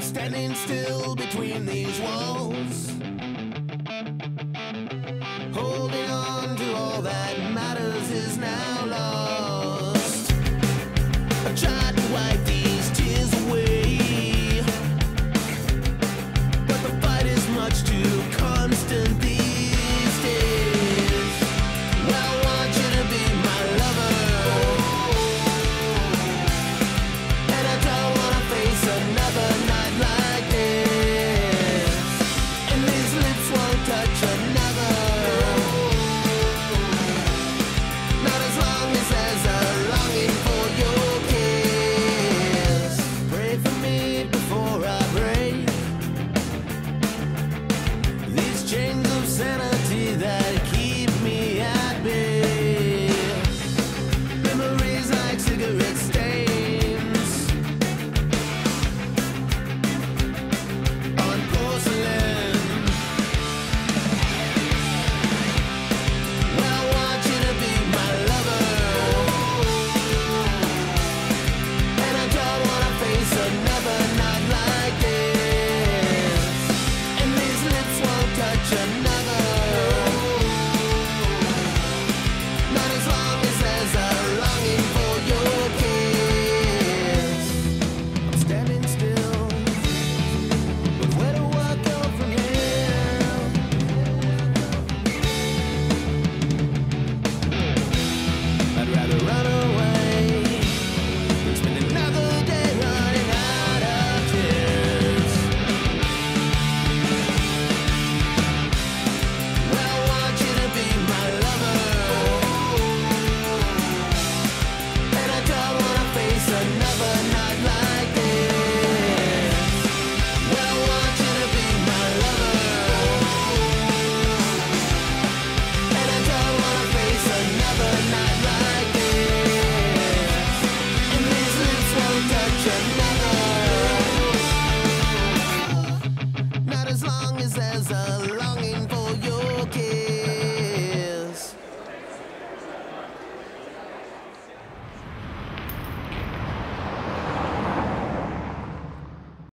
Standing still between these walls. cigarettes.